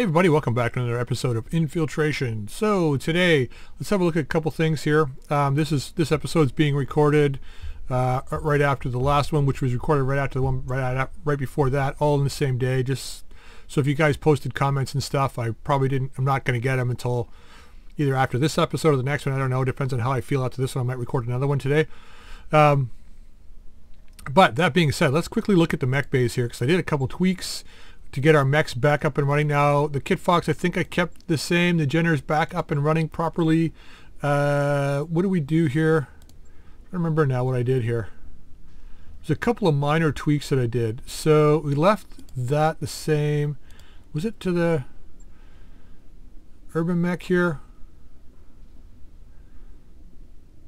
Hey everybody, welcome back to another episode of Infiltration. So today, let's have a look at a couple things here. Um, this is this episode is being recorded uh, right after the last one, which was recorded right after the one right right before that, all in the same day. Just so if you guys posted comments and stuff, I probably didn't. I'm not going to get them until either after this episode or the next one. I don't know. It depends on how I feel after this one. I might record another one today. Um, but that being said, let's quickly look at the mech bays here because I did a couple tweaks to get our mechs back up and running now. The Kit Fox, I think I kept the same. The Jenner's back up and running properly. Uh, what do we do here? I remember now what I did here. There's a couple of minor tweaks that I did. So we left that the same. Was it to the urban mech here?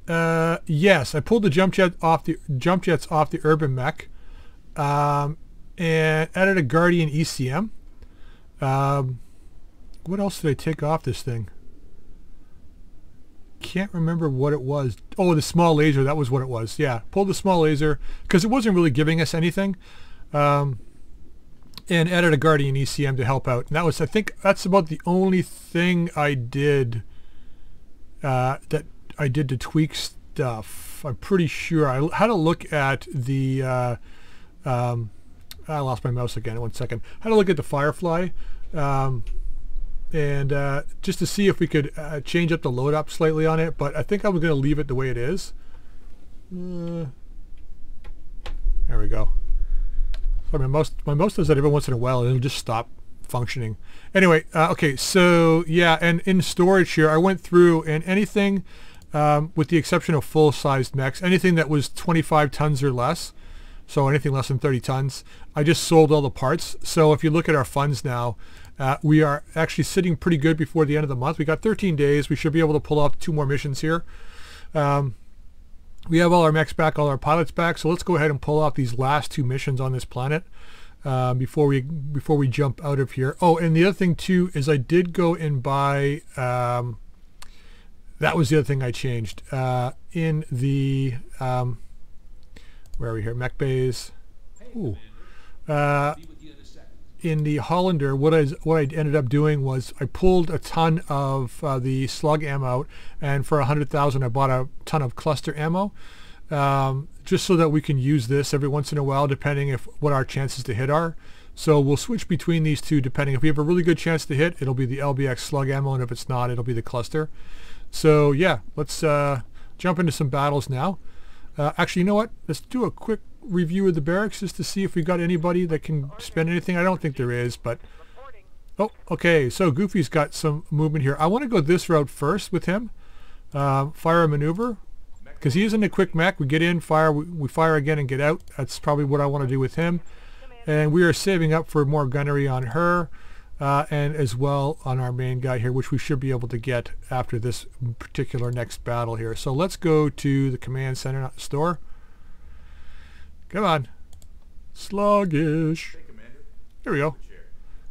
Uh, yes, I pulled the jump jet off the jump jets off the urban mech. Um, and added a Guardian ECM. Um, what else did I take off this thing? Can't remember what it was. Oh, the small laser. That was what it was. Yeah, pulled the small laser because it wasn't really giving us anything. Um, and added a Guardian ECM to help out. And that was, I think, that's about the only thing I did uh, that I did to tweak stuff. I'm pretty sure I had a look at the uh, um, I lost my mouse again. One second. I had a look at the Firefly, um, and uh, just to see if we could uh, change up the load up slightly on it. But I think I'm going to leave it the way it is. Uh, there we go. So my mouse, my mouse does that every once in a while, and it'll just stop functioning. Anyway, uh, okay. So yeah, and in storage here, I went through and anything. Um, with the exception of full-sized mechs, anything that was 25 tons or less, so anything less than 30 tons. I just sold all the parts. So if you look at our funds now, uh, we are actually sitting pretty good before the end of the month. We got 13 days. We should be able to pull off two more missions here. Um, we have all our mechs back, all our pilots back. So let's go ahead and pull off these last two missions on this planet uh, before we before we jump out of here. Oh, and the other thing too is I did go and buy. Um, that was the other thing I changed uh, in the. Um, where are we here? Mech bays. Ooh. Uh, in the Hollander, what I what I ended up doing was I pulled a ton of uh, the slug ammo out, and for a hundred thousand, I bought a ton of cluster ammo, um, just so that we can use this every once in a while, depending if what our chances to hit are. So we'll switch between these two, depending if we have a really good chance to hit, it'll be the LBX slug ammo, and if it's not, it'll be the cluster. So yeah, let's uh, jump into some battles now. Uh, actually, you know what? Let's do a quick review of the barracks just to see if we got anybody that can spend anything. I don't think there is, but... Oh, okay. So Goofy's got some movement here. I want to go this route first with him. Uh, fire a maneuver. Because he isn't a quick mech. We get in, fire, we, we fire again and get out. That's probably what I want to do with him. And we are saving up for more gunnery on her. Uh, and as well on our main guy here, which we should be able to get after this particular next battle here. So let's go to the command center store. Come on. Sluggish. Here we go.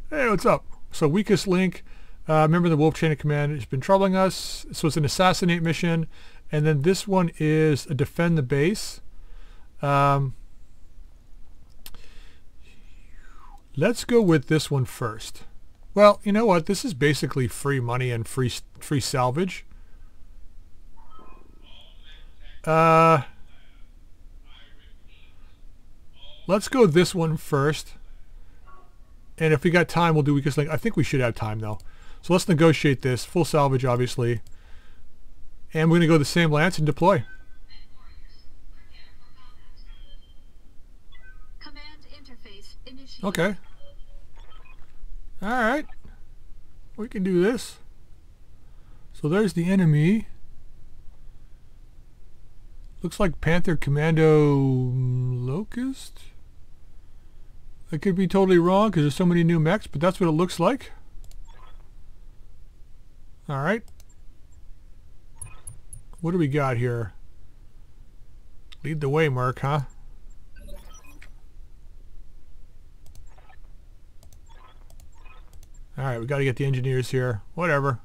Hey, what's up? So weakest link. Uh, remember the wolf chain of command has been troubling us. So it's an assassinate mission. And then this one is a defend the base. Um, let's go with this one first. Well, you know what? This is basically free money and free free salvage. Uh, let's go this one first. And if we got time, we'll do weakest link. I think we should have time though. So let's negotiate this. Full salvage, obviously. And we're going to go the same lance and deploy. Okay. All right. We can do this. So there's the enemy. Looks like Panther Commando Locust. I could be totally wrong because there's so many new mechs, but that's what it looks like. Alright. What do we got here? Lead the way, Mark, huh? Alright, we got to get the engineers here. Whatever.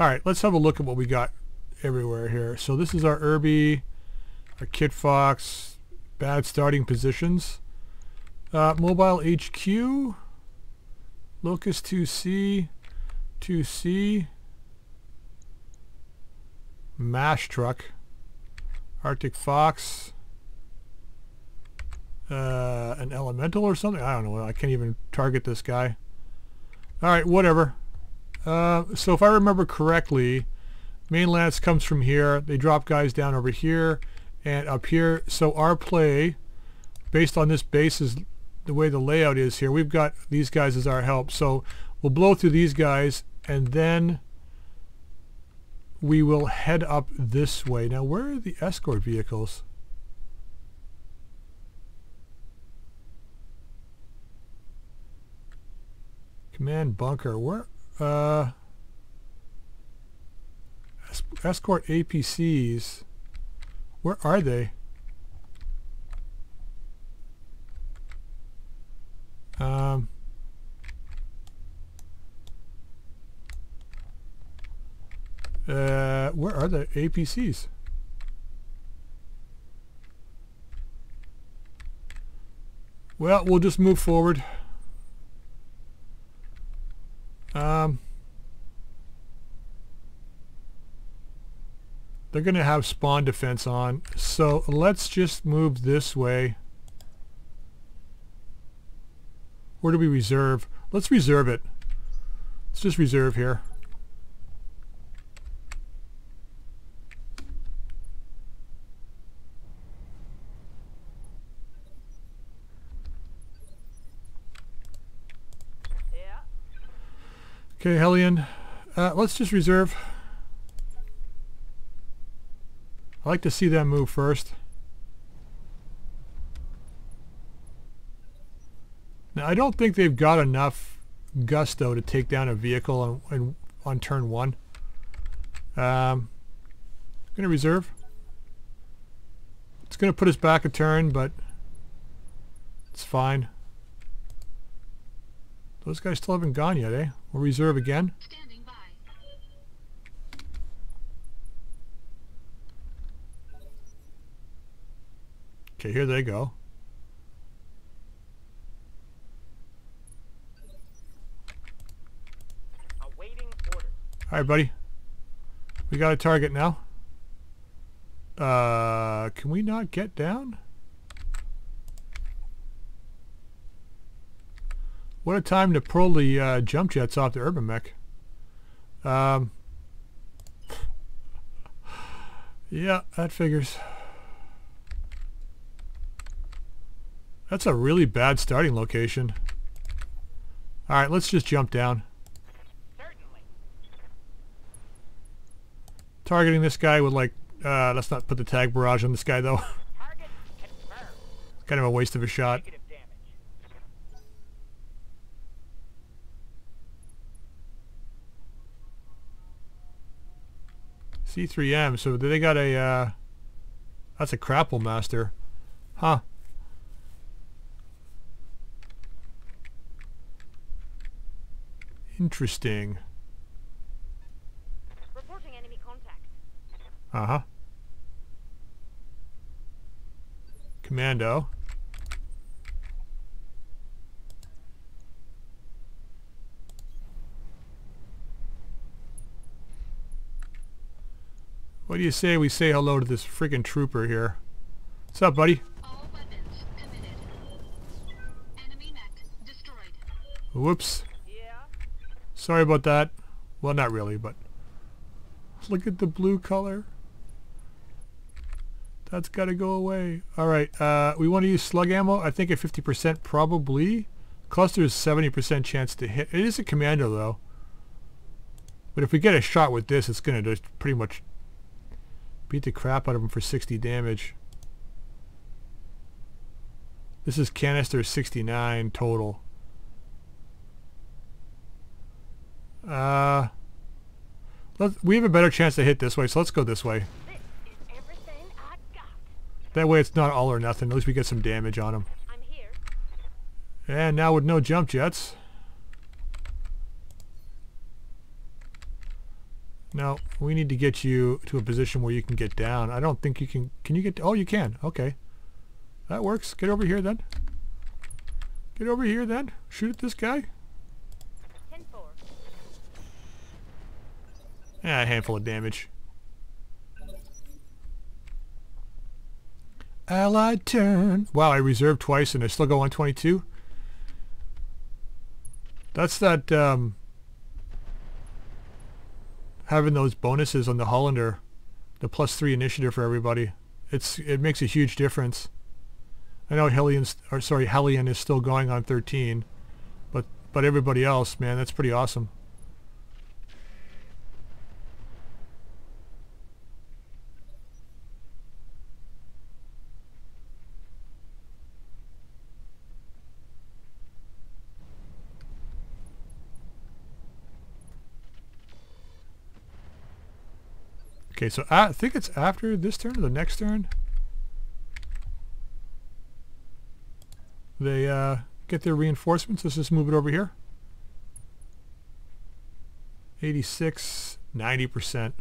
Alright, let's have a look at what we got everywhere here. So this is our Urbie, our Kit Fox, bad starting positions. Uh, mobile HQ. Locust 2C, 2C, MASH truck, Arctic Fox, uh, an elemental or something. I don't know. I can't even target this guy. All right, whatever. Uh, so if I remember correctly, main mainlands comes from here. They drop guys down over here and up here. So our play, based on this base, is the way the layout is here. We've got these guys as our help. So we'll blow through these guys and then we will head up this way. Now, where are the escort vehicles? Command bunker. Where? Uh, escort APCs. Where are they? Um, uh, where are the APCs? Well, we'll just move forward. Um, they're going to have spawn defense on. So let's just move this way. Where do we reserve? Let's reserve it. Let's just reserve here. Okay, Hellion. Uh, let's just reserve. I like to see them move first. Now, I don't think they've got enough gusto to take down a vehicle on, on, on turn one. Um, I'm going to reserve. It's going to put us back a turn, but it's fine. Those guys still haven't gone yet, eh? We'll reserve again. Okay, here they go. All right, buddy. We got a target now. Uh, can we not get down? What a time to pull the uh, jump jets off the Urban Mech. Um, yeah, that figures. That's a really bad starting location. Alright, let's just jump down. Targeting this guy with like, uh, let's not put the tag barrage on this guy though. kind of a waste of a shot. C3M, so they got a, uh, that's a Crapple Master. Huh. Interesting. Reporting enemy contact. Uh-huh. Commando. What do you say we say hello to this freaking trooper here? What's up, buddy? Whoops. Sorry about that. Well, not really, but look at the blue color. That's got to go away. All right, uh, we want to use slug ammo. I think at 50% probably. Cluster is 70% chance to hit. It is a commando though. But if we get a shot with this, it's going to just pretty much beat the crap out of him for 60 damage. This is canister 69 total. Uh, we have a better chance to hit this way, so let's go this way. That way it's not all or nothing. At least we get some damage on him. I'm here. And now with no jump jets. Now, we need to get you to a position where you can get down. I don't think you can... Can you get... Oh, you can. Okay. That works. Get over here then. Get over here then. Shoot at this guy. Eh, a handful of damage. Allied turn. Wow, I reserved twice and I still go 122. That's that, um, having those bonuses on the Hollander, the plus three initiative for everybody. It's It makes a huge difference. I know Hellion, or sorry, Hellion is still going on 13, but, but everybody else, man, that's pretty awesome. Okay, so I think it's after this turn or the next turn. They uh, get their reinforcements. Let's just move it over here. 86, 90%.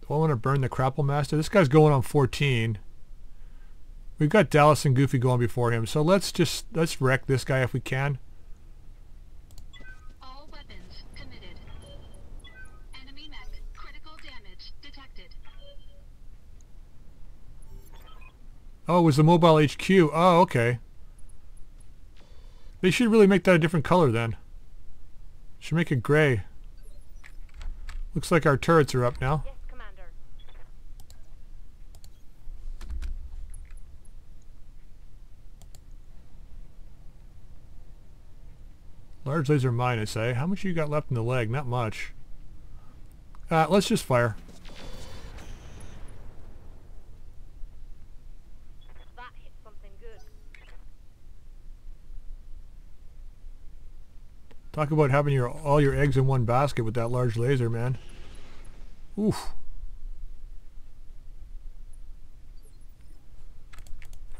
Do I want to burn the Crapple Master? This guy's going on 14. We've got Dallas and Goofy going before him, so let's just let's wreck this guy if we can. Oh, it was the mobile HQ. Oh, okay. They should really make that a different color then. Should make it gray. Looks like our turrets are up now. Yes, Commander. Large laser mine, I say. How much you got left in the leg? Not much. Uh, let's just fire. Talk about having your all your eggs in one basket with that large laser, man. Oof.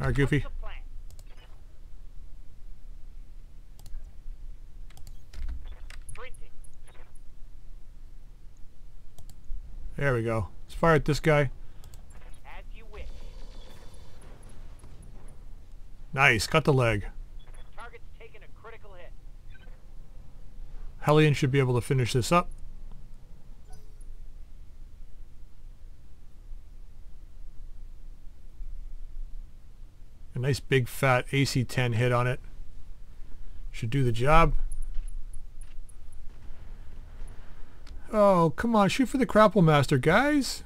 Alright, Goofy. There we go. Let's fire at this guy. Nice, cut the leg. Hellion should be able to finish this up. A nice big fat AC-10 hit on it. Should do the job. Oh, come on. Shoot for the Crapple Master, guys.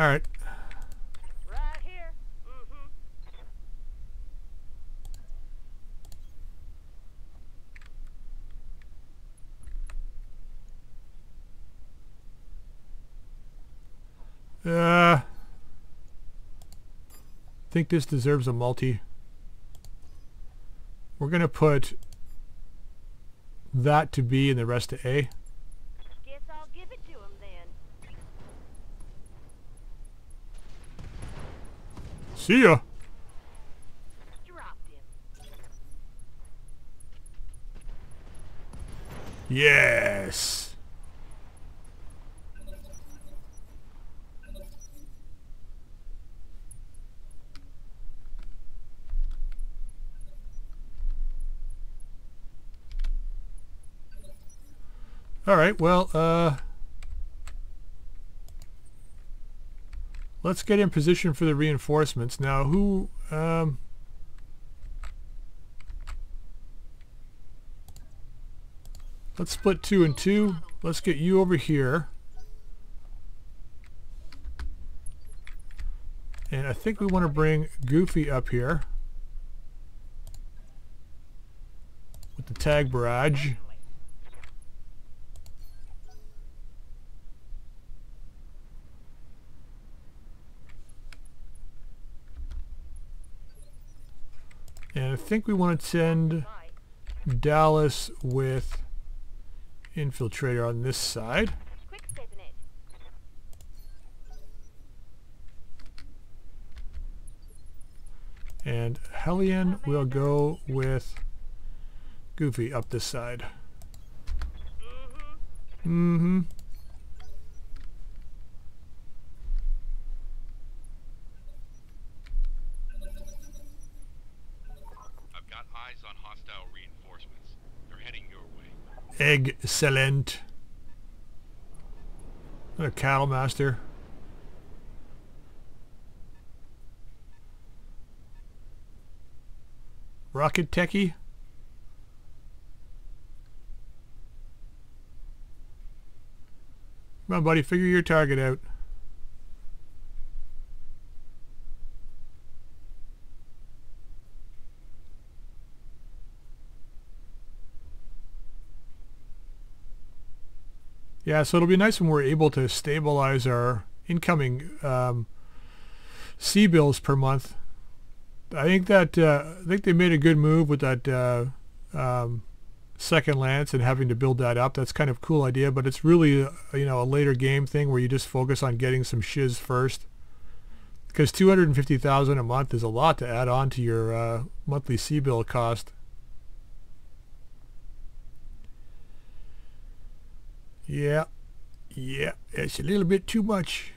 All right. Right here. Mm-hmm. Uh, I think this deserves a multi. We're going to put that to B and the rest to A. See ya. Yes. All right, well, uh, Let's get in position for the reinforcements. Now, who... Um, let's split two and two. Let's get you over here. And I think we want to bring Goofy up here. With the tag barrage. Think we want to send Dallas with Infiltrator on this side. And Hellion will go with Goofy up this side. Mm-hmm. eyes on hostile reinforcements. They're heading your way. Excellent. A cattle master. Rocket techie. Come on, buddy, figure your target out. Yeah, so it'll be nice when we're able to stabilize our incoming um, C bills per month. I think that uh, I think they made a good move with that uh, um, second lance and having to build that up. That's kind of a cool idea, but it's really uh, you know a later game thing where you just focus on getting some shiz first. Because 250,000 a month is a lot to add on to your uh, monthly C bill cost. Yeah, yeah, it's a little bit too much.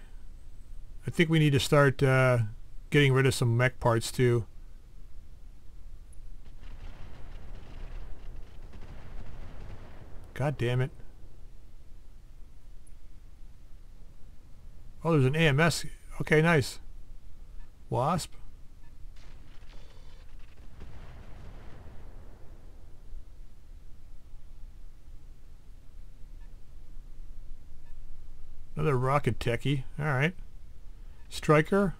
I think we need to start uh, getting rid of some mech parts too. God damn it. Oh, there's an AMS. Okay, nice. Wasp. Another rocket techie. All right. Striker.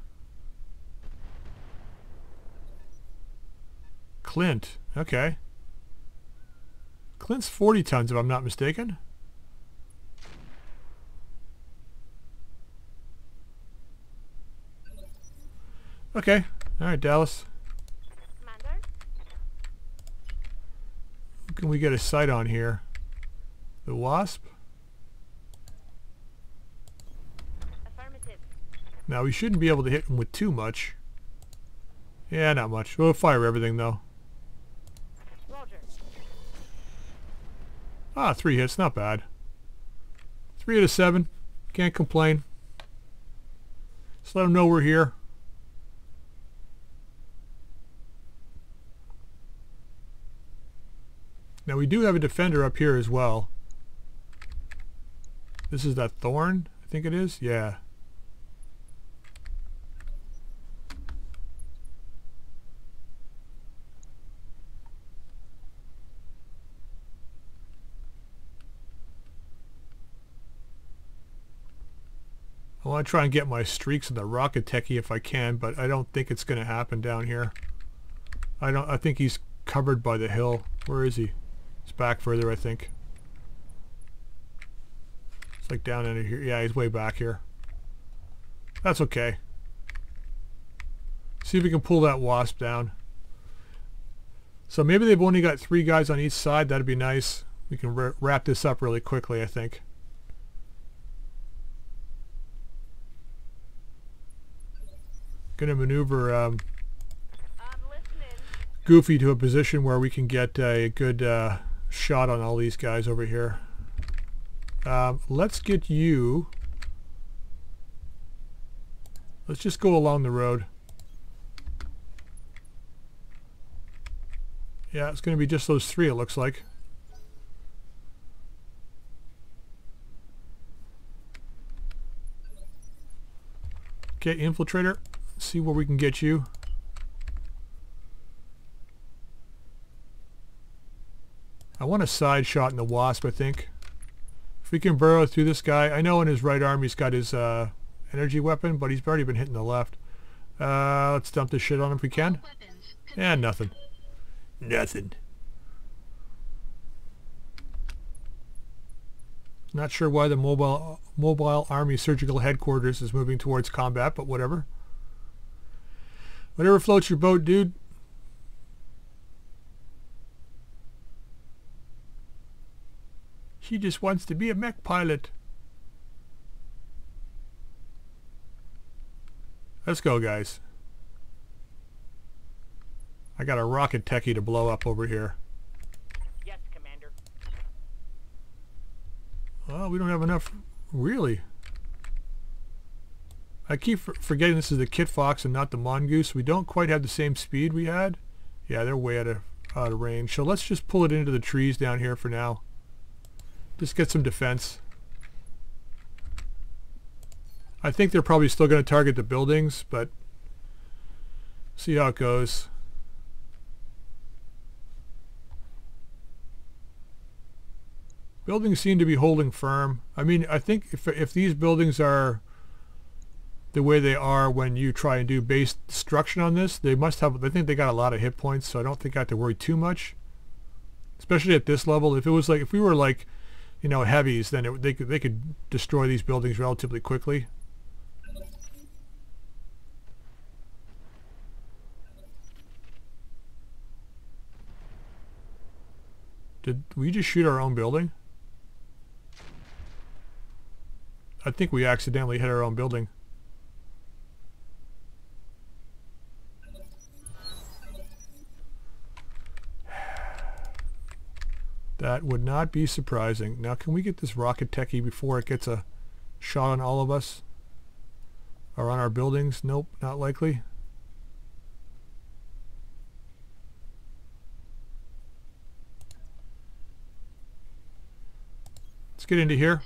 Clint. Okay. Clint's 40 tons if I'm not mistaken. Okay. All right, Dallas. Commander? Who can we get a sight on here? The Wasp? Now we shouldn't be able to hit him with too much. Yeah, not much. We'll fire everything though. Roger. Ah, three hits, not bad. Three out of seven. Can't complain. Just let them know we're here. Now we do have a defender up here as well. This is that thorn, I think it is. Yeah. I want to try and get my streaks in the rocket techie if I can, but I don't think it's going to happen down here. I don't. I think he's covered by the hill. Where is he? He's back further, I think. It's like down into here. Yeah, he's way back here. That's okay. See if we can pull that wasp down. So maybe they've only got three guys on each side. That'd be nice. We can wrap this up really quickly, I think. Gonna maneuver um, Goofy to a position where we can get a good uh, shot on all these guys over here. Um, let's get you. Let's just go along the road. Yeah, it's going to be just those three, it looks like. Okay, Infiltrator. See where we can get you. I want a side shot in the Wasp, I think. If we can burrow through this guy. I know in his right arm he's got his uh, energy weapon, but he's already been hitting the left. Uh, let's dump this shit on him if we can. Yeah, nothing. Nothing. Not sure why the mobile mobile army surgical headquarters is moving towards combat, but whatever. Whatever floats your boat, dude. She just wants to be a mech pilot. Let's go, guys. I got a rocket techie to blow up over here. Yes, Commander. Oh, we don't have enough. Really? I keep forgetting this is the Kit Fox and not the Mongoose. We don't quite have the same speed we had. Yeah, they're way out of out of range. So let's just pull it into the trees down here for now. Just get some defense. I think they're probably still going to target the buildings, but see how it goes. Buildings seem to be holding firm. I mean, I think if, if these buildings are the way they are when you try and do base destruction on this, they must have, I think they got a lot of hit points, so I don't think I have to worry too much. Especially at this level. If it was like, if we were like, you know, heavies, then it, they, could, they could destroy these buildings relatively quickly. Did we just shoot our own building? I think we accidentally hit our own building. That would not be surprising. Now can we get this rocket techie before it gets a shot on all of us? Or on our buildings? Nope, not likely. Let's get into here.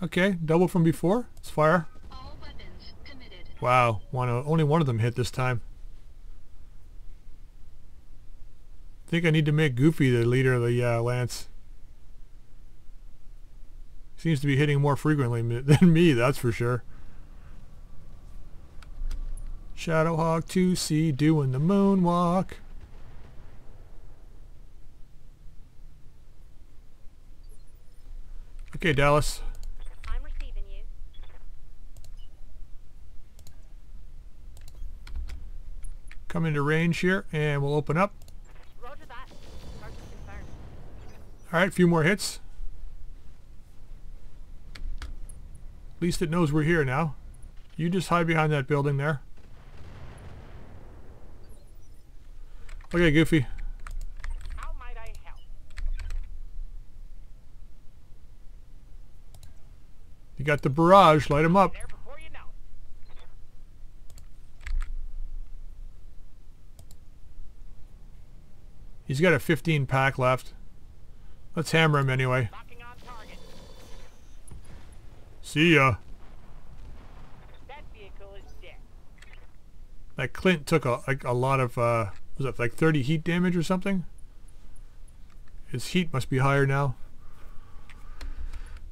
Okay, double from before. Let's fire. All weapons committed. Wow, one only one of them hit this time. I think I need to make Goofy the leader of the uh, Lance. Seems to be hitting more frequently than me, that's for sure. Shadowhawk 2C doing the moonwalk. Okay, Dallas. I'm receiving you. Come into range here, and we'll open up. Roger that. Target confirmed. All right, a few more hits. At least it knows we're here now. You just hide behind that building there. Okay, Goofy. How might I help? You got the barrage. Light him up. You know. He's got a 15 pack left. Let's hammer him anyway. Locking on target. See ya. That vehicle is dead. That Clint took a, like a lot of, uh, was that like 30 heat damage or something? His heat must be higher now.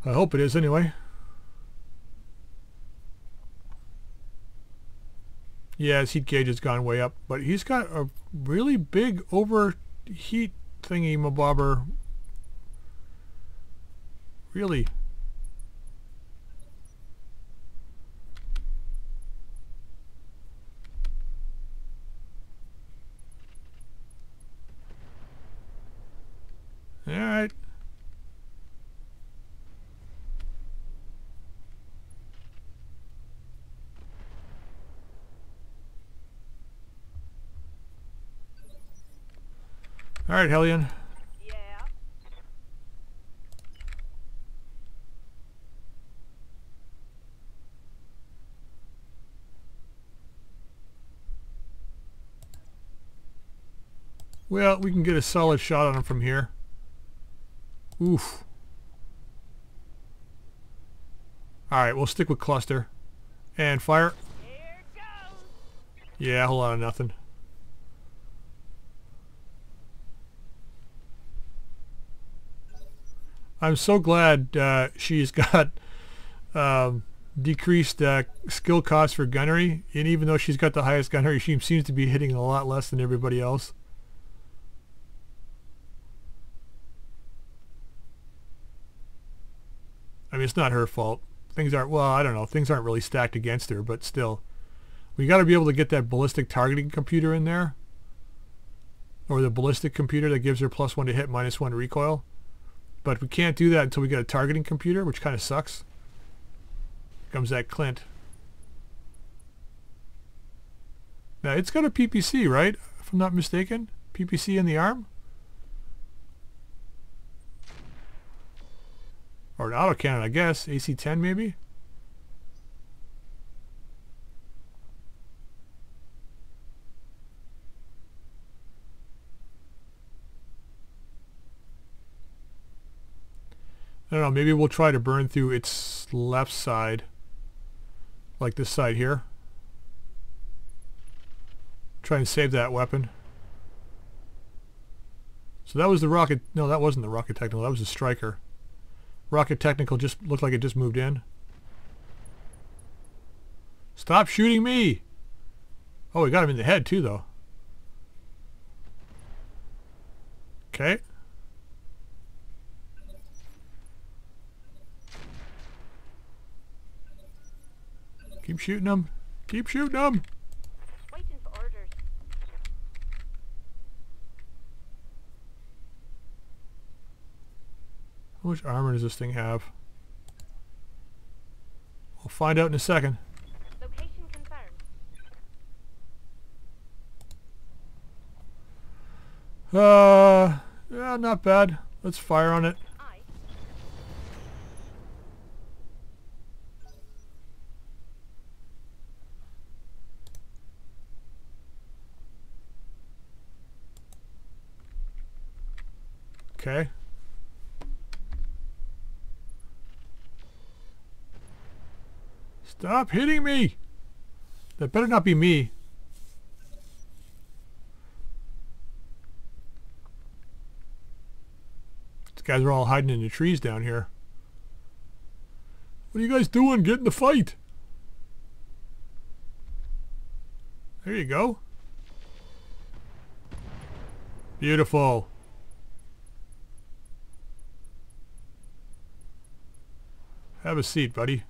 I hope it is anyway. Yeah, his heat gauge has gone way up, but he's got a really big overheat thingy mabobber. Really. All right. All right, Hellion. Yeah. Well, we can get a solid shot on him from here. Oof. Alright, we'll stick with cluster. And fire. Yeah, a whole lot of nothing. I'm so glad uh, she's got um, decreased uh, skill cost for gunnery, and even though she's got the highest gunnery, she seems to be hitting a lot less than everybody else. I mean, it's not her fault. Things aren't, well, I don't know, things aren't really stacked against her, but still. We got to be able to get that ballistic targeting computer in there. Or the ballistic computer that gives her plus one to hit, minus one recoil. But we can't do that until we get a targeting computer, which kind of sucks. Here comes that Clint. Now, it's got a PPC, right? If I'm not mistaken. PPC in the arm? Or an autocannon, I guess. AC-10 maybe? I don't know, maybe we'll try to burn through its left side, like this side here. Try and save that weapon. So that was the rocket, no that wasn't the rocket technical, that was the striker. Rocket technical just looked like it just moved in. Stop shooting me! Oh, we got him in the head too though. Okay. Keep shooting them. Keep shooting them. Waiting for orders. How much armor does this thing have? We'll find out in a second. Location confirmed. Uh, yeah, not bad. Let's fire on it. Okay. Stop hitting me! That better not be me. These guys are all hiding in the trees down here. What are you guys doing? Get in the fight! There you go. Beautiful. Have a seat, buddy.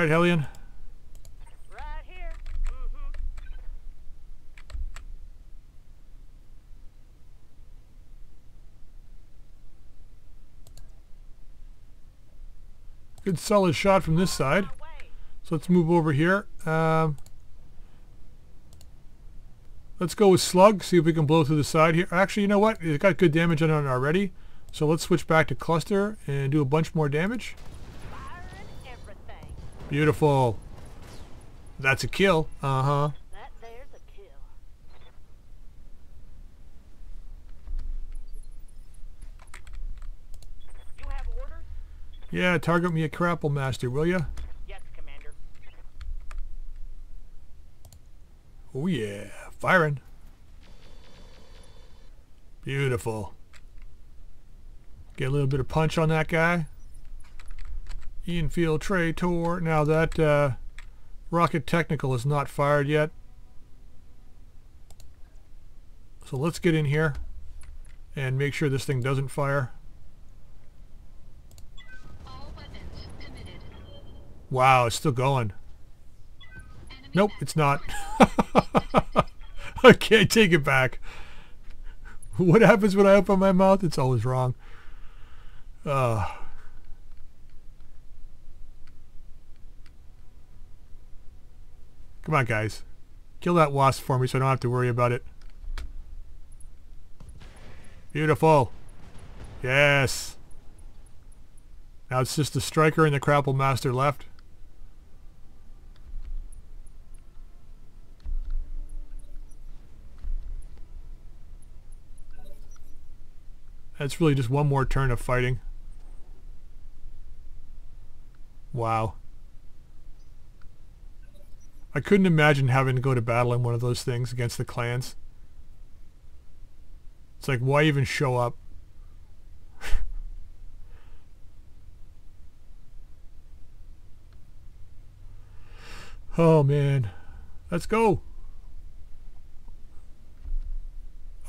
All right, Hellion. Right here. Mm-hmm. Good solid shot from this side. So let's move over here. Um, let's go with Slug, see if we can blow through the side here. Actually, you know what? It got good damage on it already. So let's switch back to Cluster and do a bunch more damage. Beautiful. That's a kill. Uh-huh. That there's a kill. You have orders? Yeah, target me a Crapple Master, will ya? Yes, Commander. Oh yeah, firing. Beautiful. Get a little bit of punch on that guy. Infiltrator. Now that uh, rocket technical is not fired yet. So let's get in here and make sure this thing doesn't fire. Wow, it's still going. Nope, it's not. I can't take it back. What happens when I open my mouth? It's always wrong. Uh, come on, guys. Kill that wasp for me so I don't have to worry about it. Beautiful. Yes. Now it's just the striker and the crapple master left. That's really just one more turn of fighting. Wow. I couldn't imagine having to go to battle in one of those things against the clans. It's like, why even show up? oh man. Let's go.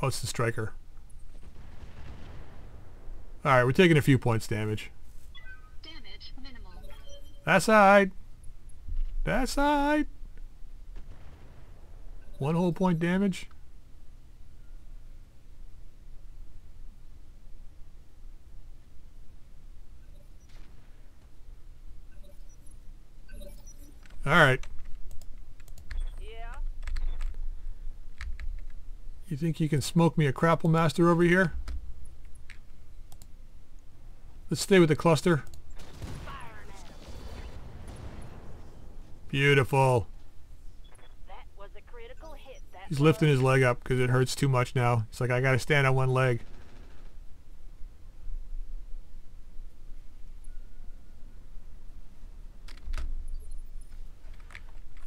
Oh, it's the striker. Alright, we're taking a few points damage. Damage minimal. That side. That side. One whole point damage. Alright. Yeah. You think you can smoke me a crapple master over here? Let's stay with the cluster. Firing at 'em. Beautiful. He's lifting his leg up because it hurts too much now. He's like, I gotta stand on one leg.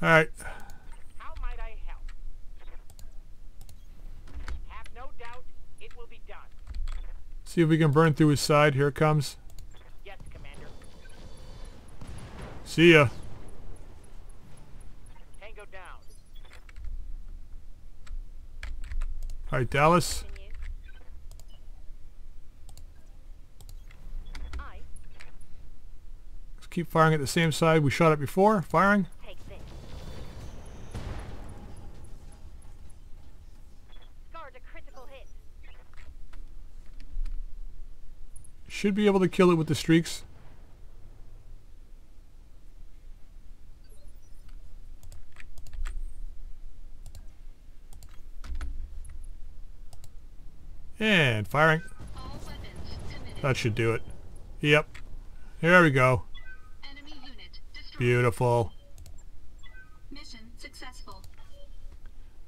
All right. How might I help? Have no doubt it will be done. See if we can burn through his side. Here it comes. Yes, Commander. See ya. Tango down. All right, Dallas. Let's keep firing at the same side we shot at before. Firing. Should be able to kill it with the streaks. And firing. All weapons committed. That should do it. Yep. Here we go. Enemy unit destroyed. Beautiful. Mission successful.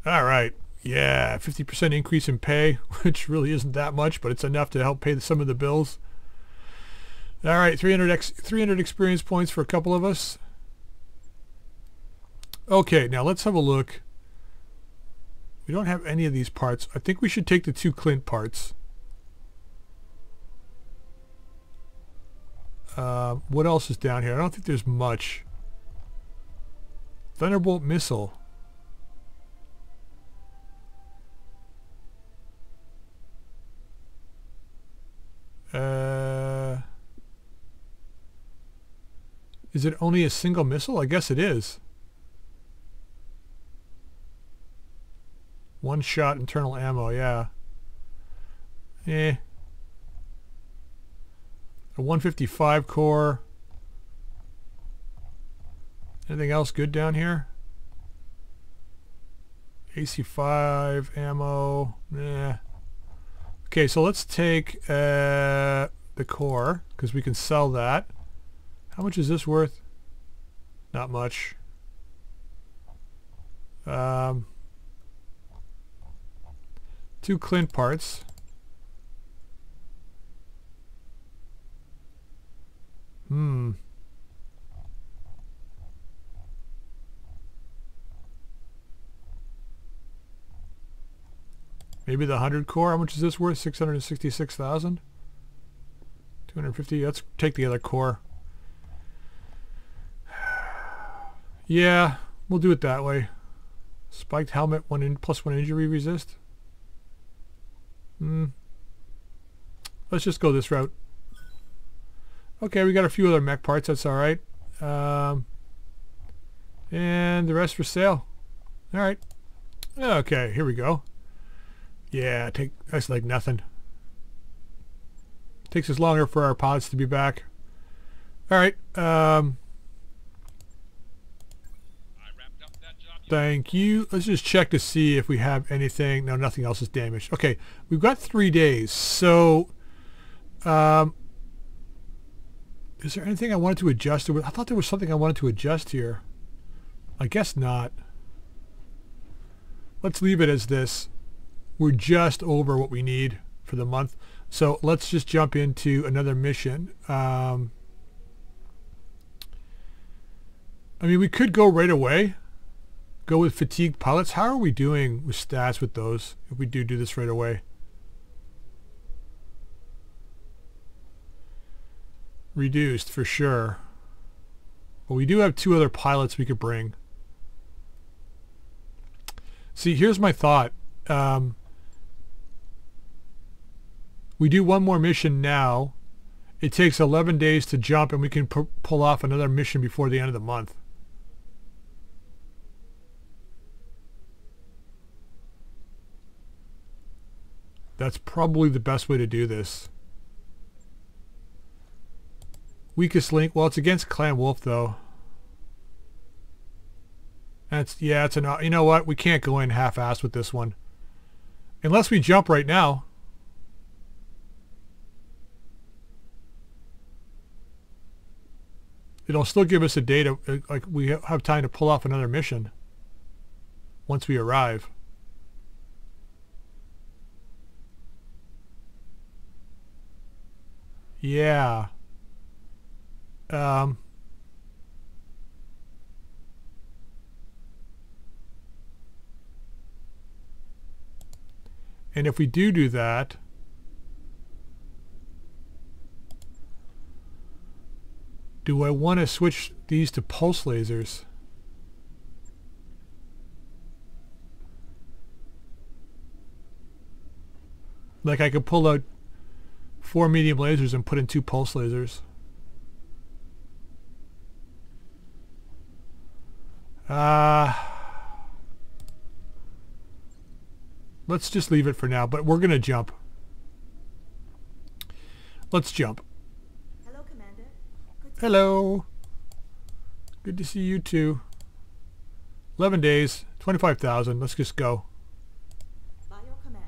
All right. Yeah, 50% increase in pay, which really isn't that much, but it's enough to help pay some of the bills. All right, 300, ex 300 experience points for a couple of us. Okay, now let's have a look. We don't have any of these parts. I think we should take the two Clint parts. Um, what else is down here? I don't think there's much. Thunderbolt missile. Uh, is it only a single missile? I guess it is. One shot internal ammo, yeah. Eh. A 155 core. Anything else good down here? AC5 ammo. Yeah. Okay, so let's take uh, the core because we can sell that. How much is this worth? Not much. Um, two Clint parts. Hmm. Maybe the 100 core. How much is this worth? 666,000? 250. Let's take the other core. Yeah, we'll do it that way. Spiked helmet, one in, plus one injury resist. Hmm. Let's just go this route. Okay, we got a few other mech parts. That's all right. Um, and the rest for sale. All right. Okay, here we go. Yeah, take that's like nothing. Takes us longer for our pods to be back. All right. Um, thank you. Let's just check to see if we have anything. No, nothing else is damaged. Okay, we've got three days. So, um, is there anything I wanted to adjust? I thought there was something I wanted to adjust here. I guess not. Let's leave it as this. We're just over what we need for the month. So let's just jump into another mission. Um, I mean, we could go right away. Go with fatigued pilots. How are we doing with stats with those if we do do this right away? Reduced for sure. But we do have two other pilots we could bring. See, here's my thought. Um, we do one more mission now. It takes 11 days to jump and we can pu- pull off another mission before the end of the month. That's probably the best way to do this. Weakest link. Well, it's against Clan Wolf, though. That's, yeah, it's an, you know what? We can't go in half-assed with this one. Unless we jump right now. It'll still give us a data, uh, like we have time to pull off another mission once we arrive. Yeah. Um. And if we do do that, do I want to switch these to pulse lasers? Like I could pull out four medium lasers and put in two pulse lasers. Uh, let's just leave it for now, but we're going to jump. Let's jump. Hello, Commander. Good to Hello. Good to see you too. 11 days, 25,000. Let's just go. by your command.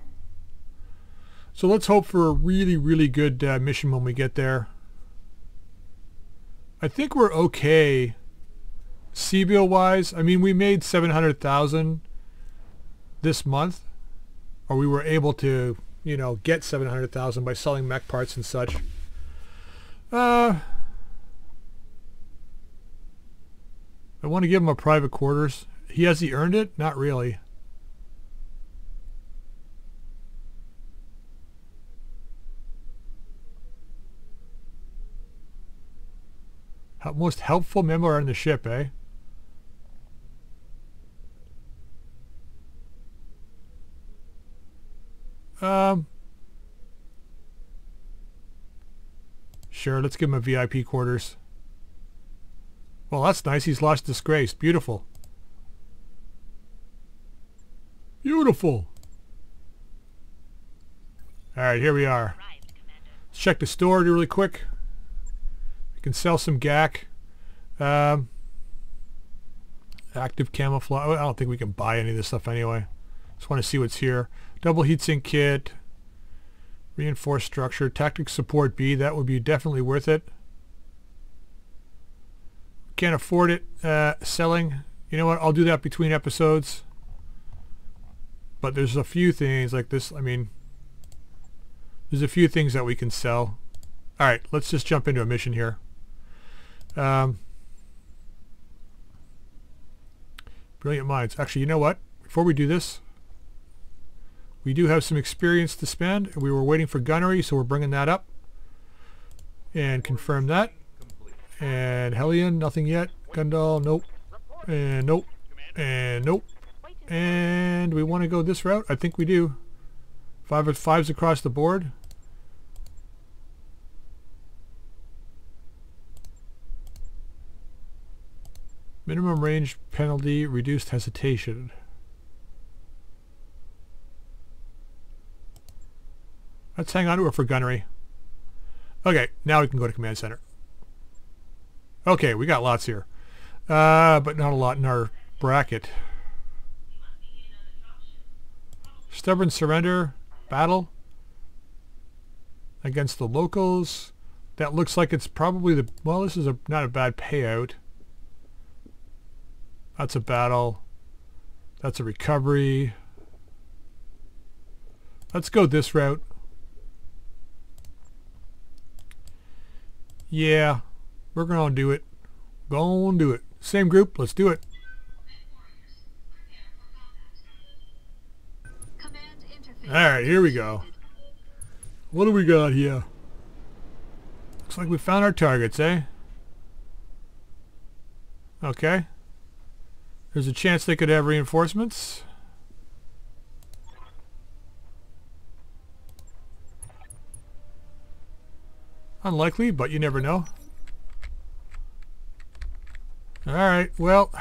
So let's hope for a really, really good uh, mission when we get there. I think we're okay C-bill wise. I mean, we made 700,000 this month, or we were able to, you know, get 700,000 by selling mech parts and such. Uh, I want to give him a private quarters. He has he earned it? Not really. Most helpful member on the ship, eh? Um. Sure, let's give him a VIP quarters. Well, that's nice. He's lost disgrace. Beautiful. Beautiful. All right, here we are. Let's check the store really quick. We can sell some GAC. Um, active camouflage. I don't think we can buy any of this stuff anyway. Just want to see what's here. Double heatsink kit. Reinforced structure. Tactic support B. That would be definitely worth it. Can't afford it. Uh, selling. You know what? I'll do that between episodes. But there's a few things like this. I mean, there's a few things that we can sell. All right, let's just jump into a mission here. Um, brilliant minds. Actually, you know what? Before we do this, we do have some experience to spend. We were waiting for gunnery, so we're bringing that up. And confirm that. And Hellion, nothing yet. Gundal, nope. And nope. And nope. And we want to go this route? I think we do. Five of fives across the board. Minimum range penalty, reduced hesitation. Let's hang on to it for gunnery. Okay, now we can go to command center. Okay, we got lots here. Uh, but not a lot in our bracket. Stubborn surrender battle against the locals. That looks like it's probably the well. This is a not a bad payout. That's a battle. That's a recovery. Let's go this route. Yeah, we're gonna do it. Gonna do it. Same group. Let's do it. All right, here we go. What do we got here? Looks like we found our targets, eh? Okay. There's a chance they could have reinforcements. Unlikely, but you never know. Alright, well...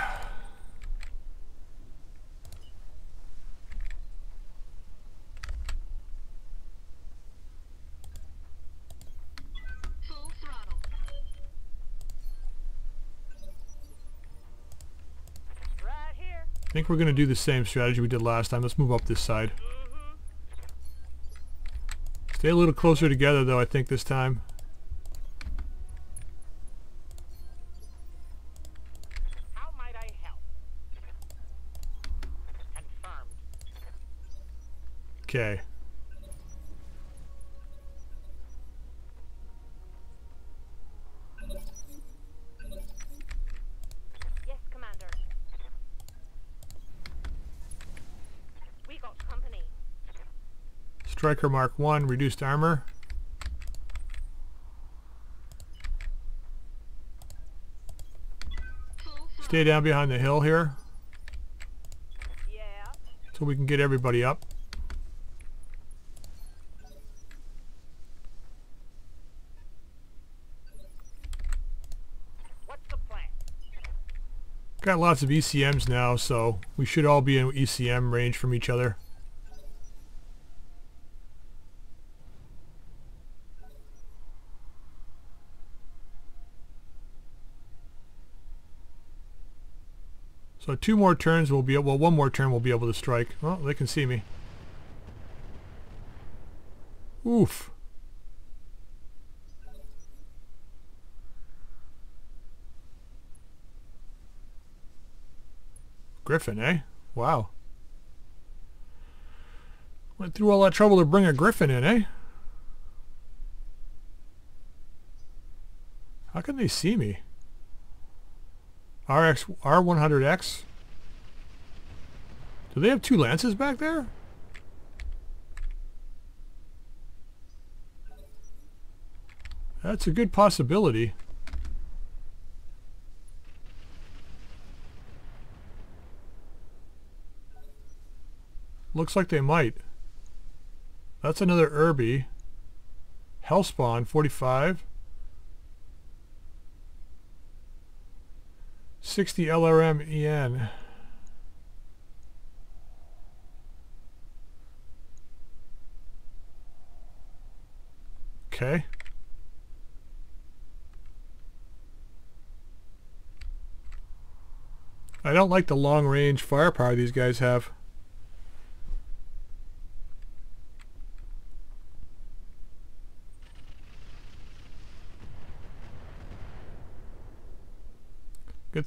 Full throttle. right here. I think we're going to do the same strategy we did last time. Let's move up this side. Mm-hmm. Stay a little closer together though, I think this time. Okay. Yes, Commander. We got company. Striker Mark 1, reduced armor. Stay down behind the hill here. Yeah. So we can get everybody up. Got lots of ECMs now, so we should all be in ECM range from each other. So two more turns we'll be well one more turn we'll be able to strike. Well, they can see me. Oof. Griffin, eh? Wow. Went through all that trouble to bring a Griffin in, eh? How can they see me? RX R100X? Do they have two lances back there? That's a good possibility. Looks like they might. That's another Urbie. Hellspawn, 45. 60 LRM EN. Okay. I don't like the long range firepower these guys have.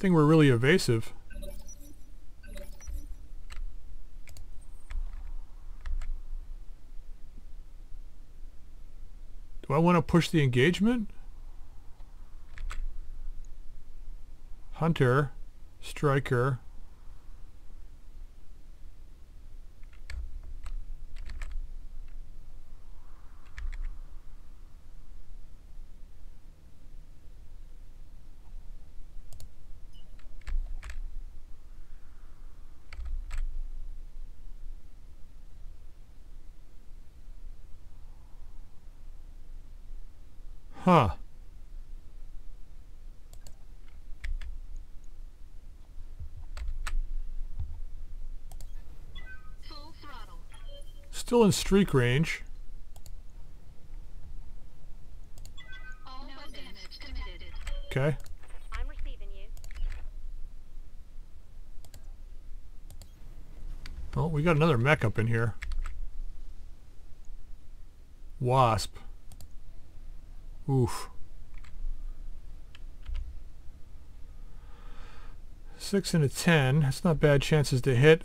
Thing we're really evasive. Do I want to push the engagement? Hunter, Striker. Huh. Full throttle. Still in streak range. Okay. I'm receiving you. Oh, we got another mech up in here. Wasp. Oof. Six and a ten. That's not bad chances to hit.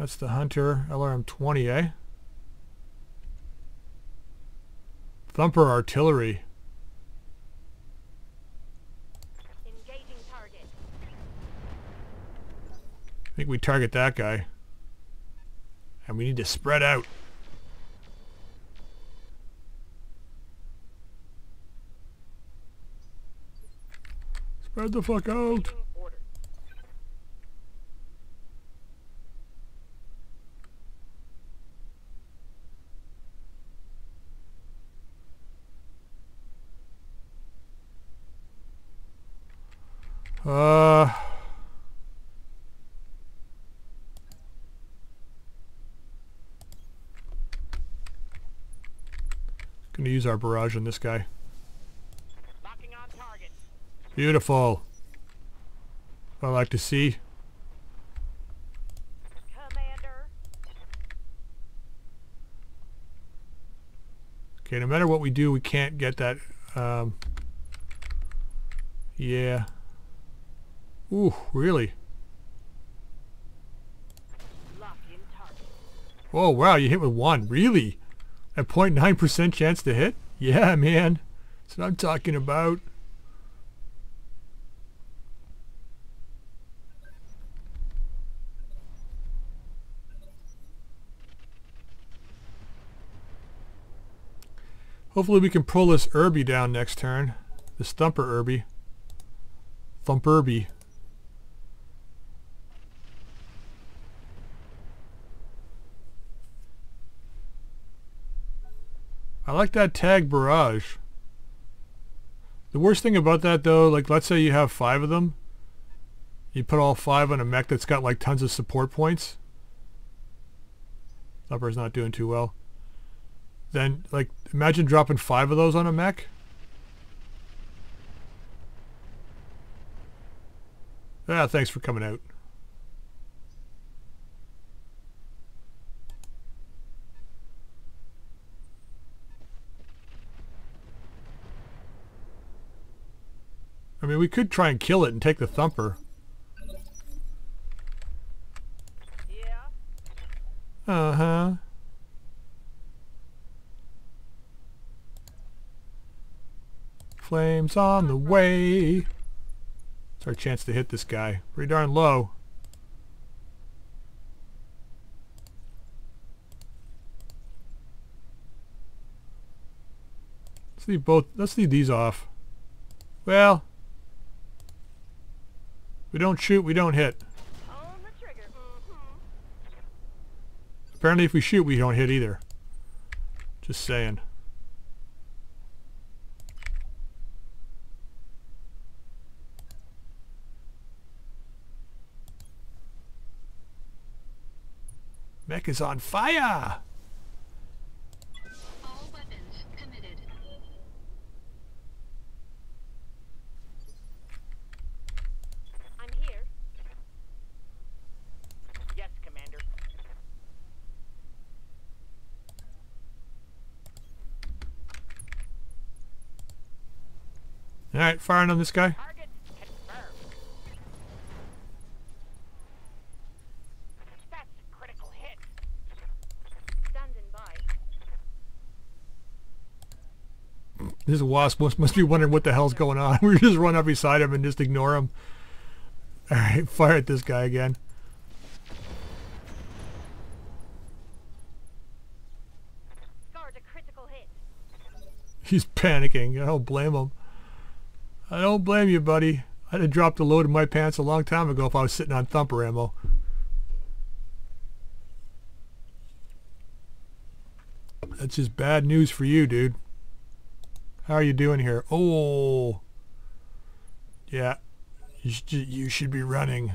That's the Hunter LRM 20, eh? Thumper artillery. Engaging target. I think we target that guy. And we need to spread out. Spread the fuck out. Awaiting Order. Uh. Gonna use our barrage on this guy. Locking on target. Beautiful. I like to see. Commander. Okay, no matter what we do, we can't get that. Um, yeah. Ooh, really? Lock in target. Oh, wow, you hit with one. Really? A 0.9% chance to hit? Yeah, man. That's what I'm talking about. Hopefully we can pull this Urbie down next turn. This Thumper Urbie. Thump Urbie. Like that tag barrage. The worst thing about that though, like let's say you have five of them. You put all five on a mech that's got like tons of support points. Thumper's not doing too well. Then like imagine dropping five of those on a mech. Ah, thanks for coming out. Mean, we could try and kill it and take the thumper. Yeah. Uh-huh. Flames on the way. It's our chance to hit this guy. Pretty darn low. Let's leave both. Let's leave these off. Well, we don't shoot, we don't hit. Apparently if we shoot, we don't hit either. Just saying. Mech is on fire! All weapons committed. I'm here. Yes, Commander. Alright, firing on this guy. Target confirmed. That's a critical hit. Standing by. This wasp must, must be wondering what the hell's going on. We just run up beside him and just ignore him. Alright, fire at this guy again. Scored a critical hit. He's panicking. I don't blame him. I don't blame you, buddy. I'd have dropped a load in my pants a long time ago if I was sitting on thumper ammo. That's just bad news for you, dude. How are you doing here? Oh. Yeah. You should, be running.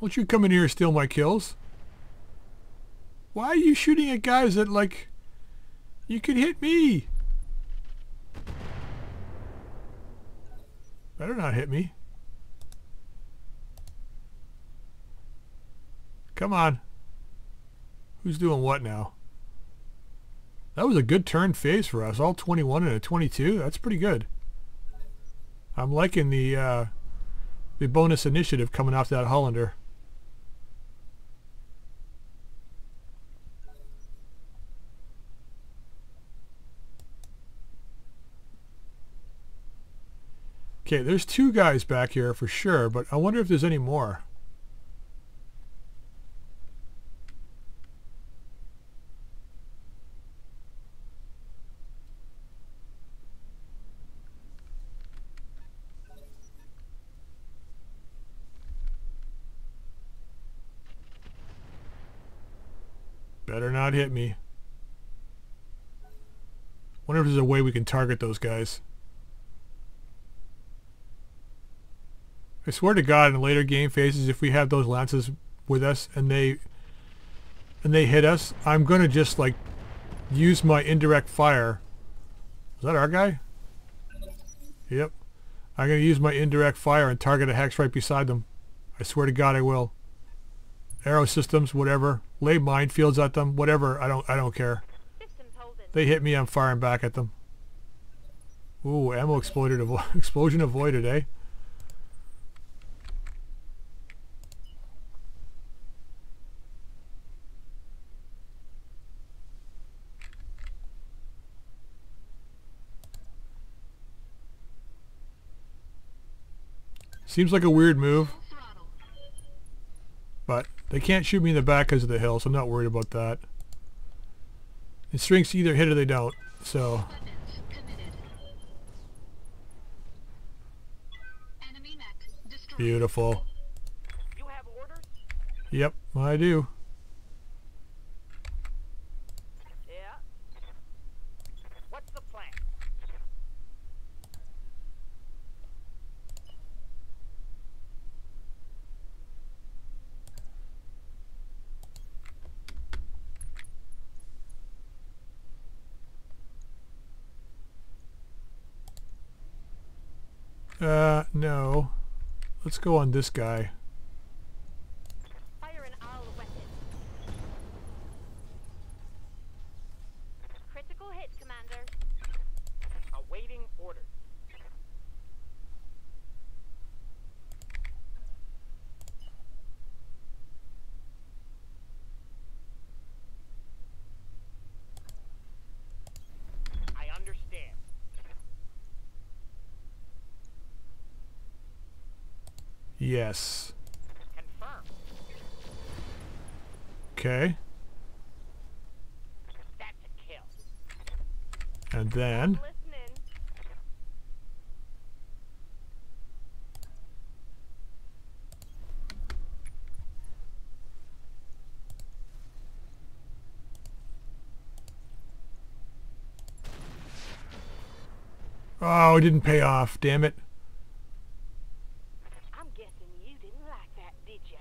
Won't you come in here and steal my kills? Why are you shooting at guys that, like, you could hit me? Better not hit me. Come on. Who's doing what now? That was a good turn phase for us. All 21 and a 22. That's pretty good. I'm liking the uh, the bonus initiative coming off that Hollander. Okay, there's two guys back here for sure, but I wonder if there's any more. Better not hit me. Wonder if there's a way we can target those guys. I swear to God, in later game phases, if we have those lances with us and they and they hit us, I'm gonna just like use my indirect fire. Is that our guy? Yep. I'm gonna use my indirect fire and target a hex right beside them. I swear to God, I will. Arrow systems, whatever. Lay minefields at them, whatever. I don't. I don't care. They hit me, I'm firing back at them. Ooh, ammo exploded. Avo explosion avoided, eh? Seems like a weird move, but they can't shoot me in the back because of the hill, so I'm not worried about that. The strings either hit or they don't. So Weapons committed. Enemy mech destroyed. beautiful. You have orders? Yep, I do. Yeah. What's the plan? Uh, no. Let's go on this guy. Fire an all weapon. Critical hit, Commander. Awaiting orders. I understand. Yes. Confirm. Okay. And then Oh, it didn't pay off. Damn it. I'm guessing you didn't like that, did ya?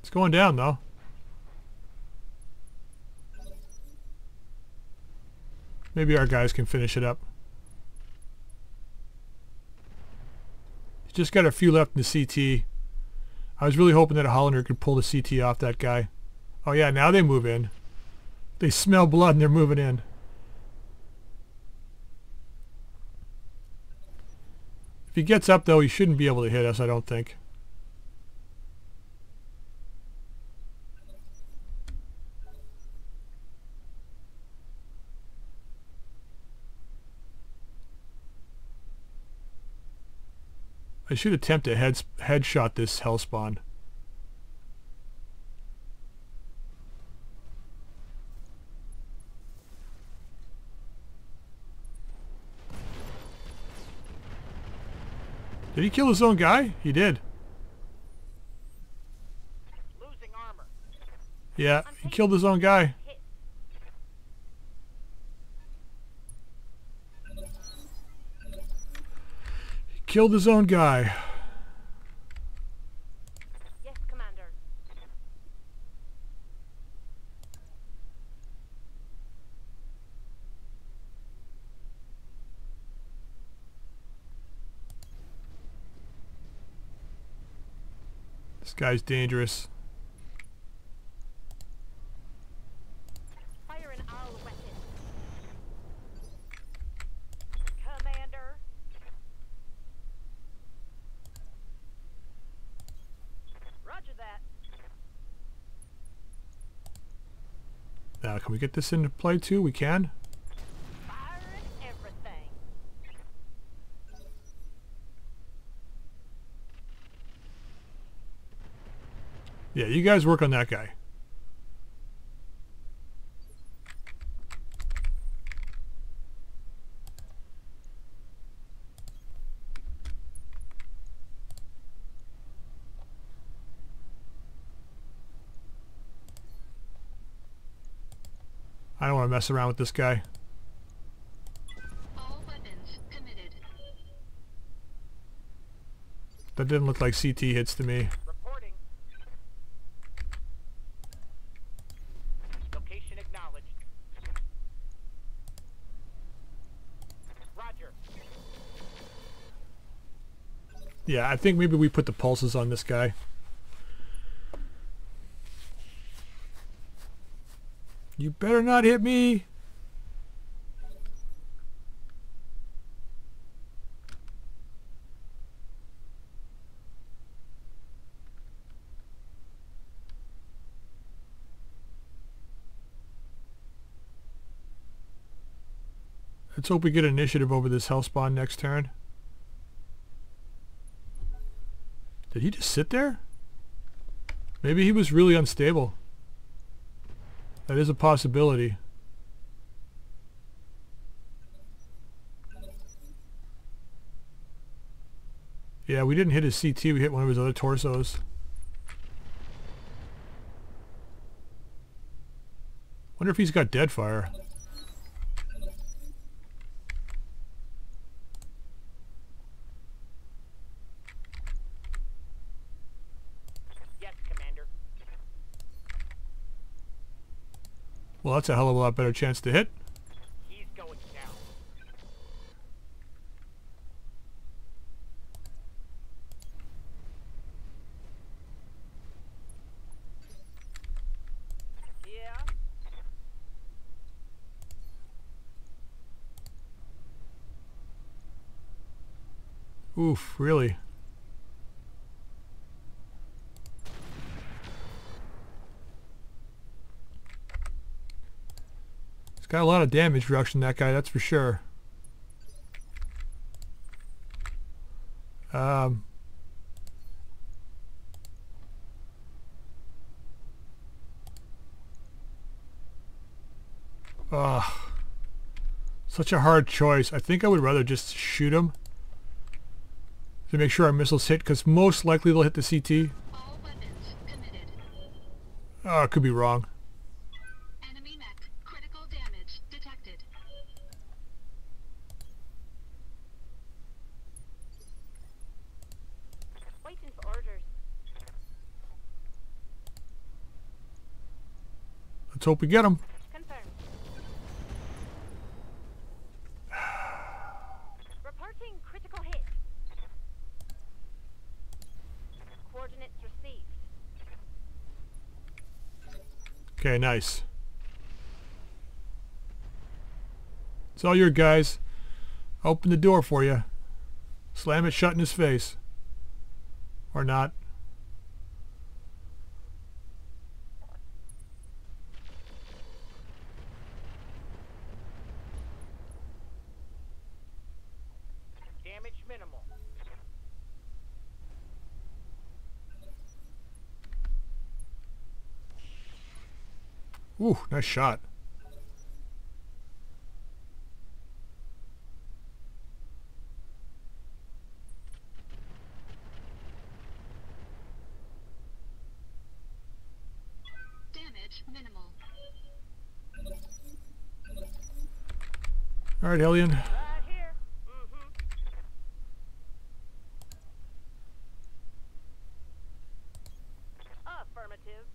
It's going down though. Maybe our guys can finish it up. Just got a few left in the CT. I was really hoping that a Hollander could pull the CT off that guy. Oh yeah, now they move in. They smell blood and they're moving in. If he gets up though, he shouldn't be able to hit us, I don't think. I should attempt to head headshot this hellspawn. Did he kill his own guy? He did. Losing armor. Yeah, he killed his own guy. Hit. He killed his own guy. Yes, Commander. This guy's dangerous. Fire an all weapon. Commander. Roger that. Now, can we get this into play too? We can. Yeah, you guys work on that guy. Mess around with this guy. All weapons committed. That didn't look like CT hits to me. Reporting. Location acknowledged. Roger. Yeah, I think maybe we put the pulses on this guy. You better not hit me. Let's hope we get initiative over this hellspawn next turn. Did he just sit there? Maybe he was really unstable. That is a possibility. Yeah, we didn't hit his CT, we hit one of his other torsos. Wonder if he's got dead fire. Well, that's a hell of a lot better chance to hit. He's going down. Yeah. Oof, really? Got a lot of damage reduction, that guy, that's for sure. Um, Ugh. Such a hard choice. I think I would rather just shoot him to make sure our missiles hit, because most likely they'll hit the CT. Oh, I could be wrong. Enemy mech. Critical damage detected. Waiting for orders. Let's hope we get him. Confirmed. Reporting critical hit. Coordinates received. Okay, nice. It's all your guys. Open the door for you. Slam it shut in his face. Or not. Damage minimal. Ooh, nice shot. Damage minimal. All right, Hellion. Right here. Mm-hmm. Affirmative.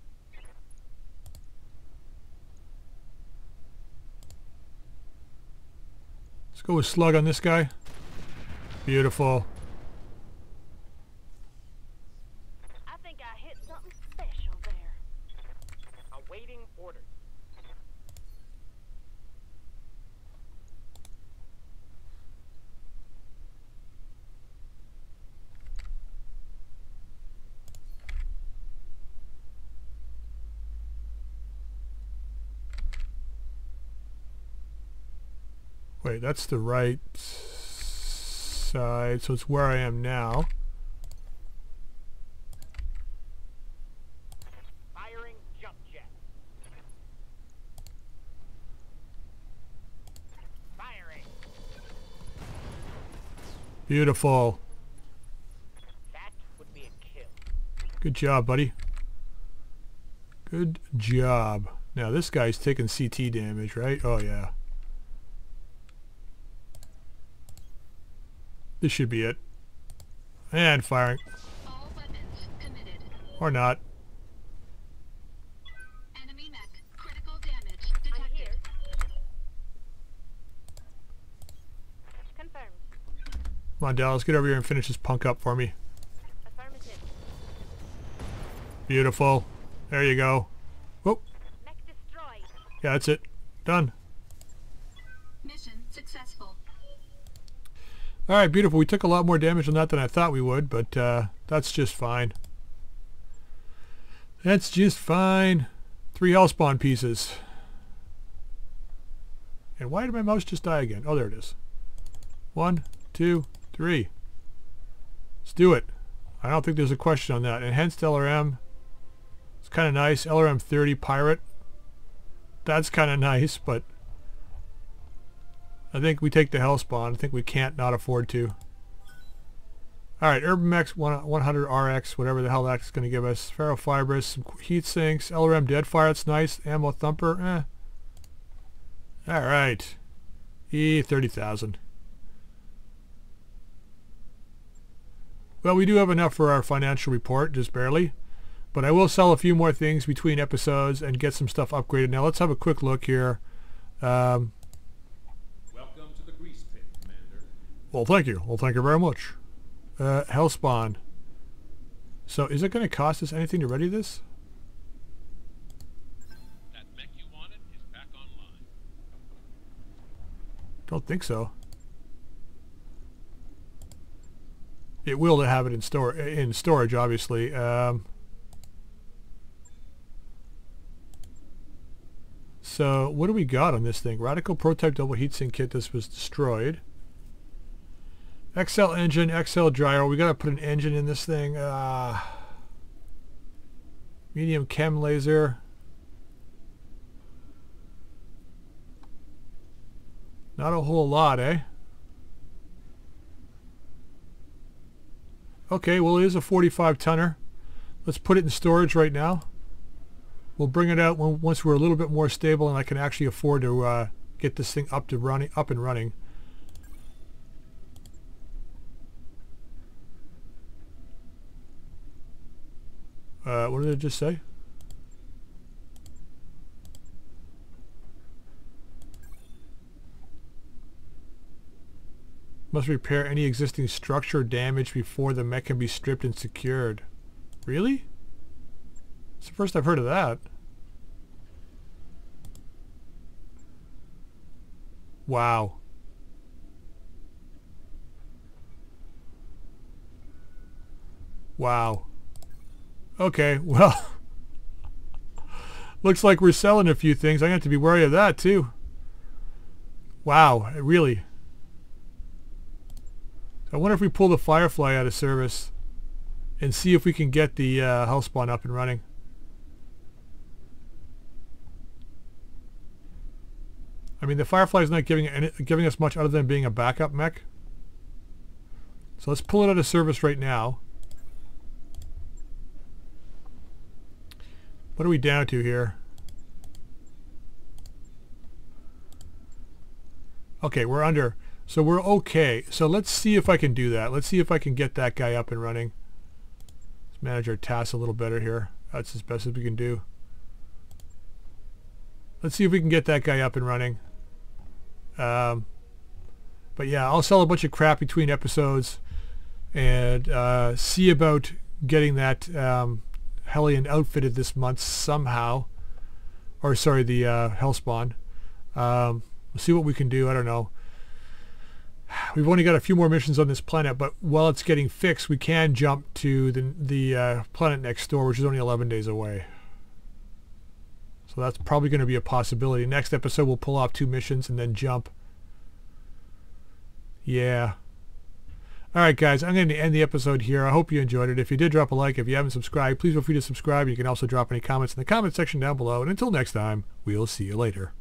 Let's slug on this guy. Beautiful. I think I hit something special there. Awaiting orders. Wait, that's the right side, so it's where I am now. Firing jump jet. Firing. Beautiful. That would be a kill. Good job, buddy. Good job. Now this guy's taking CT damage, right? Oh yeah. This should be it. And firing. All. Or not. Enemy mech. Critical damage I'm Confirmed. Come on, Dallas, get over here and finish this punk up for me. Affirmative. Beautiful. There you go. Whoop. Mech destroyed. Yeah, that's it. Done. All right, beautiful. We took a lot more damage on that than I thought we would, but uh, that's just fine. That's just fine. Three Hellspawn pieces. And why did my mouse just die again? Oh, there it is. One, two, three. Let's do it. I don't think there's a question on that. Enhanced LRM. It's kind of nice. LRM 30 Pirate. That's kind of nice, but I think we take the Hellspawn. I think we can't not afford to. All right, UrbanMech 100 RX, whatever the hell that's going to give us. Ferrofibrous, some heat sinks, LRM Deadfire, that's nice. Ammo Thumper, eh. All right. E, 30,000. Well, we do have enough for our financial report, just barely. But I will sell a few more things between episodes and get some stuff upgraded. Now let's have a quick look here. Um, Welcome to the grease pit, Commander. Well, thank you. Well, thank you very much. Uh, Hellspawn. So is it going to cost us anything to ready this? That mech you wanted is back online. Don't think so. It will to have it in store in storage, obviously. Um, so what do we got on this thing? Radical prototype double heatsink kit. This was destroyed. XL engine, XL gyro. We got to put an engine in this thing. Uh, medium chem laser. Not a whole lot, eh? Okay, well it is a 45 tonner. Let's put it in storage right now. We'll bring it out when, once we're a little bit more stable and I can actually afford to uh, get this thing up to running, up and running. Uh, what did it just say? Must repair any existing structure damage before the mech can be stripped and secured. Really? It's the first I've heard of that. Wow. Wow. Okay, well. looks like we're selling a few things. To have to be wary of that too. Wow, really. I wonder if we pull the Firefly out of service and see if we can get the uh, Hellspawn up and running. I mean, the Firefly's not giving any, giving us much other than being a backup mech. So let's pull it out of service right now. What are we down to here? Okay, we're under. So we're okay. So let's see if I can do that. Let's see if I can get that guy up and running. Let's manage our tasks a little better here. That's as best as we can do. Let's see if we can get that guy up and running. Um, but yeah, I'll sell a bunch of crap between episodes and uh, see about getting that um, Hellion outfitted this month somehow. Or sorry, the uh, Hellspawn. Um, we'll see what we can do. I don't know. We've only got a few more missions on this planet, but while it's getting fixed, we can jump to the, the uh, planet next door, which is only 11 days away. So that's probably going to be a possibility. Next episode, we'll pull off two missions and then jump. Yeah. All right, guys, I'm going to end the episode here. I hope you enjoyed it. If you did, drop a like. If you haven't subscribed, please feel free to subscribe. You can also drop any comments in the comment section down below. And until next time, we'll see you later.